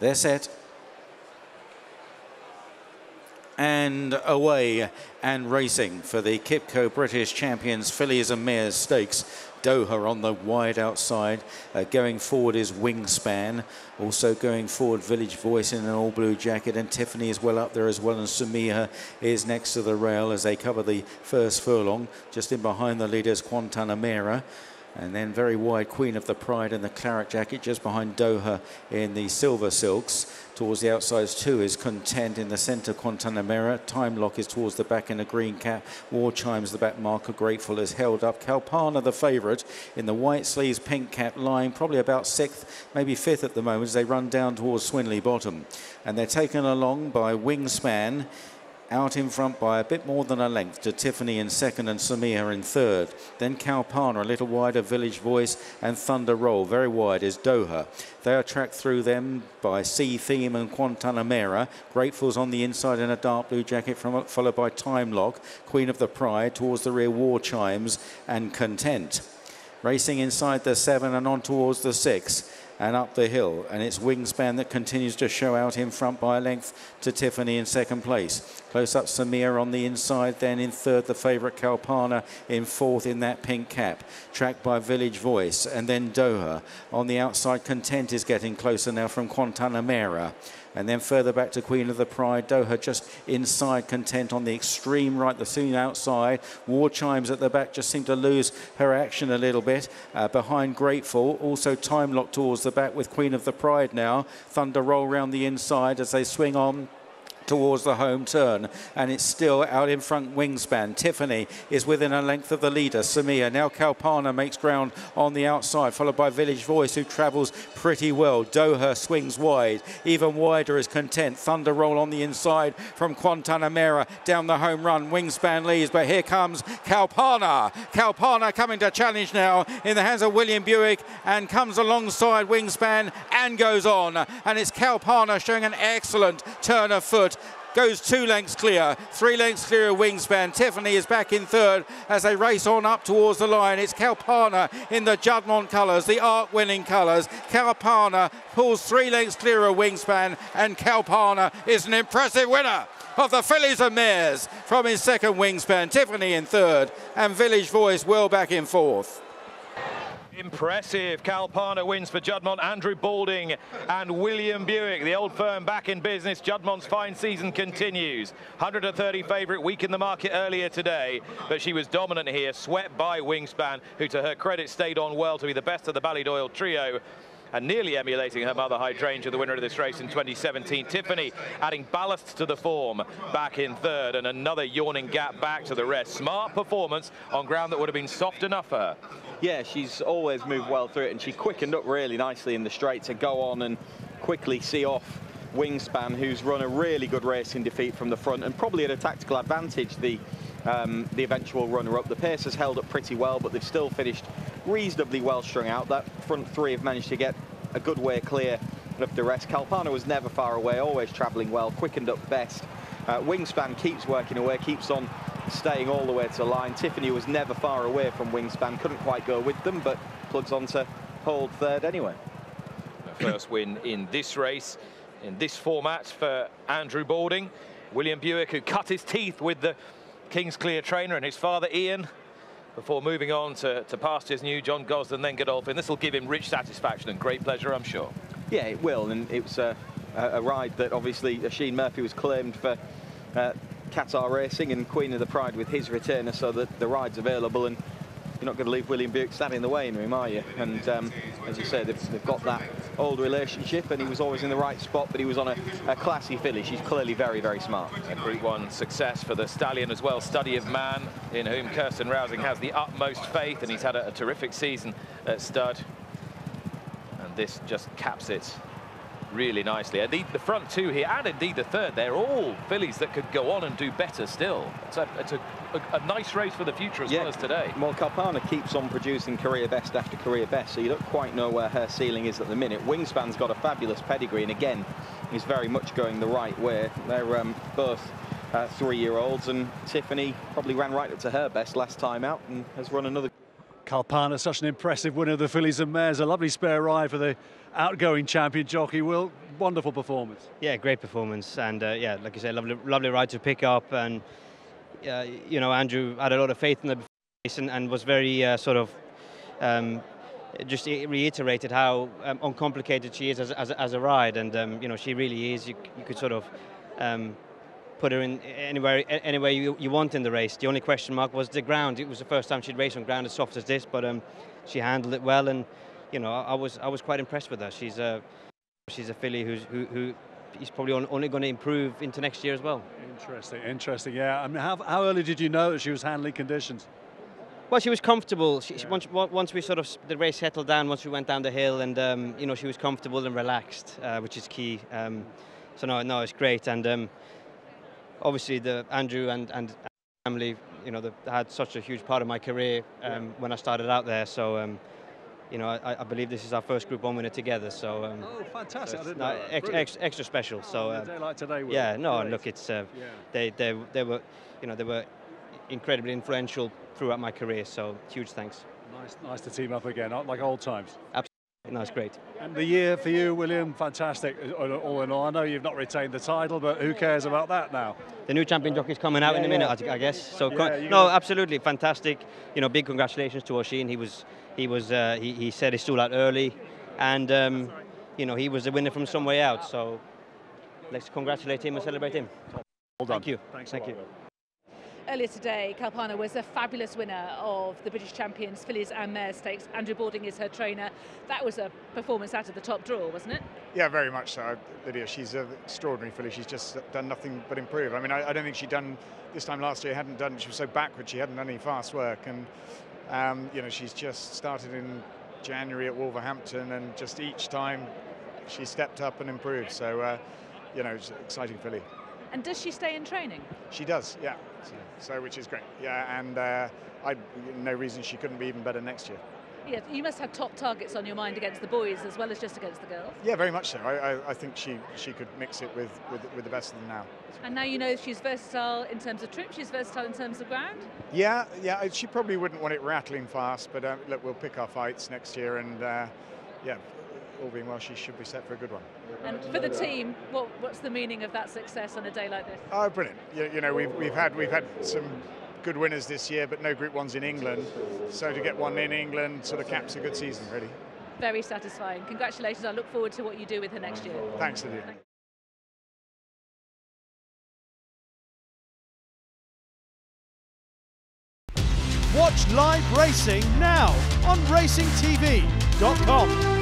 They're set. And away and racing for the Qipco British Champions Fillies and Mares Stakes. Doha on the wide outside. Uh, going forward is Wingspan. Also going forward, Village Voice in an all blue jacket. And Tiffany is well up there as well. And Samiha is next to the rail as they cover the first furlong. Just in behind the leaders, Guantanamera. And then very wide, Queen of the Pride in the claret jacket, just behind Doha in the silver silks. Towards the outsides too is Content in the centre, Guantanamera. Time Lock is towards the back in the green cap. War Chimes, the back marker, Grateful is held up. Kalpana, the favourite, in the white sleeves, pink cap line, probably about sixth, maybe fifth at the moment as they run down towards Swinley Bottom. And they're taken along by Wingspan out in front by a bit more than a length to Tiffany in second and Samiha in third. Then Kalpana, a little wider, Village Voice and Thunder Roll. Very wide is Doha. They are tracked through them by Sea Theme and Guantanamera. Grateful's on the inside in a dark blue jacket, from, followed by Time Lock, Queen of the Pride, towards the rear War Chimes and Content. Racing inside the seven and on towards the six and up the hill. And it's Wingspan that continues to show out in front by a length to Tiffany in second place. Close up Samiha on the inside, then in third the favourite Kalpana in fourth in that pink cap. Tracked by Village Voice and then Doha. On the outside, Content is getting closer now from Guantanamera. And then further back to Queen of the Pride, Doha just inside content on the extreme right, the soon outside. War Chimes at the back just seemed to lose her action a little bit. Uh, behind Grateful, also time locked towards the back with Queen of the Pride now. Thunder roll round the inside as they swing on towards the home turn. And it's still out in front wingspan. Tiffany is within a length of the leader, Samiha. Now Kalpana makes ground on the outside, followed by Village Voice, who travels pretty well. Doha swings wide. Even wider is Content. Thunder roll on the inside from Guantanamera down the home run. Wingspan leads, but here comes Kalpana. Kalpana coming to challenge now in the hands of William Buick and comes alongside Wingspan and goes on. And it's Kalpana showing an excellent turn of foot goes two lengths clear, three lengths clear of Wingspan. Tiffany is back in third as they race on up towards the line. It's Kalpana in the Juddmonte colours, the arc winning colours. Kalpana pulls three lengths clear of Wingspan, and Kalpana is an impressive winner of the Fillies and Mares from his second Wingspan. Tiffany in third, and Village Voice well back in fourth. Impressive. Kalpana wins for Juddmonte, Andrew Balding and William Buick. The old firm back in business. Juddmonte's fine season continues. 130 favourite, weak in the market earlier today, but she was dominant here, swept by Wingspan, who to her credit stayed on well to be the best of the Ballydoyle trio and nearly emulating her mother Hydrangea, the winner of this race in 2017. Tiffany adding ballast to the form back in third and another yawning gap back to the rest. Smart performance on ground that would have been soft enough for her. Yeah, she's always moved well through it and she quickened up really nicely in the straight to go on and quickly see off Wingspan, who's run a really good race in defeat from the front and probably at a tactical advantage, the um, the eventual runner-up. The pace has held up pretty well, but they've still finished reasonably well strung out. That front three have managed to get a good way clear of the rest. Kalpana was never far away, always travelling well, quickened up best. Uh, Wingspan keeps working away, keeps on staying all the way to line. Tiffany was never far away from Wingspan, couldn't quite go with them, but plugs on to hold third anyway. First win in this race, in this format for Andrew Balding. William Buick, who cut his teeth with the Kingsclere trainer and his father Ian, before moving on to, to pastures new, John Gosden, then Godolphin. This will give him rich satisfaction and great pleasure, I'm sure. Yeah, it will, and it was a, a ride that obviously Oisin Murphy was claimed for uh, Qatar Racing and Queen of the Pride with his retainer, so that the ride's available and you're not going to leave William Buick standing in the way in him, are you? And um, as you say, they've, they've, got that old relationship, and he was always in the right spot, but he was on a, a classy filly. She's clearly very, very smart. A Group 1 success for the stallion as well. Study of man, in whom Kirsten Rausing has the utmost faith, and he's had a, a terrific season at stud. And this just caps it really nicely. Indeed, the front two here, and indeed the third, they're all fillies that could go on and do better still. It's a, it's a, a, a nice race for the future as yeah. well as today. Well, Kalpana keeps on producing career best after career best, so you don't quite know where her ceiling is at the minute. Wingspan's got a fabulous pedigree, and again, he's very much going the right way. They're um, both uh, three-year-olds, and Tiffany probably ran right up to her best last time out and has run another Kalpana, such an impressive winner of the Fillies and Mares. A lovely spare ride for the outgoing champion jockey. Will wonderful performance. Yeah, great performance, and uh, yeah, like you said, lovely, lovely ride to pick up, and uh, you know, Andrew had a lot of faith in the and, and was very uh, sort of um, just reiterated how um, uncomplicated she is as, as, as a ride, and um, you know, she really is. You, you could sort of um, put her in anywhere anywhere you, you want in the race. The only question mark was the ground. It was the first time she'd raced on ground as soft as this, but um, she handled it well, and you know, I, was I was quite impressed with her. She's a she's a filly who's, who who is probably only going to improve into next year as well. Interesting, interesting. Yeah. I mean, how, how early did you know that she was handling conditions? Well, she was comfortable. She, yeah. once, once we sort of the race settled down, once we went down the hill, and um, you know she was comfortable and relaxed, uh, which is key. Um, so no, no, it's great, and um, obviously the Andrew and and family, you know, had such a huge part of my career um, yeah. when I started out there. So. You know, I, I, believe this is our first Group One winner together. So um, oh, fantastic! So no, ex, ex, extra special. Oh, so um, day like today. Yeah, no, Great. look, it's uh, yeah. they they they were, you know, they were incredibly influential throughout my career. So huge thanks. Nice, nice to team up again, like old times. Absolutely. No, it's great. And the year for you, William, fantastic. All in all, I know you've not retained the title, but who cares about that now? The new champion jockey's coming out yeah, in a minute, yeah. I guess. So yeah, no, absolutely fantastic. You know, big congratulations to Oisin. He was, he was, uh, he, he set his stool out early, and um, you know he was the winner from some way out. So let's congratulate him and celebrate him. Well. Thank you. Thanks Thank you. Earlier today, Kalpana was a fabulous winner of the British Champions Fillies and Mare Stakes. Andrew Balding is her trainer. That was a performance out of the top draw, wasn't it? Yeah, very much so. Lydia, she's an extraordinary filly. She's just done nothing but improve. I mean, I, I, don't think she'd done this time last year. Hadn't done. She was so backward. She hadn't done any fast work, and um, you know, she's just started in January at Wolverhampton, and just each time she stepped up and improved. So, uh, you know, it's an exciting filly. And does she stay in training? She does, yeah. So, which is great. Yeah, and uh, I no reason she couldn't be even better next year. Yeah, you must have top targets on your mind against the boys as well as just against the girls. Yeah, very much so. I, I, I think she, she could mix it with, with, with the best of them now. And now you know she's versatile in terms of trip, she's versatile in terms of ground? Yeah, yeah. She probably wouldn't want it rattling fast, but uh, look, we'll pick our fights next year and uh, yeah, all being well, she should be set for a good one. And for the team, what, what's the meaning of that success on a day like this? Oh, brilliant! You, you know, we've, we've had we've had some good winners this year, but no Group Ones in England. So to get one in England sort of caps a good season, really. Very satisfying. Congratulations! I look forward to what you do with her next year. Thanks, Lydia. Watch live racing now on racingtv.com.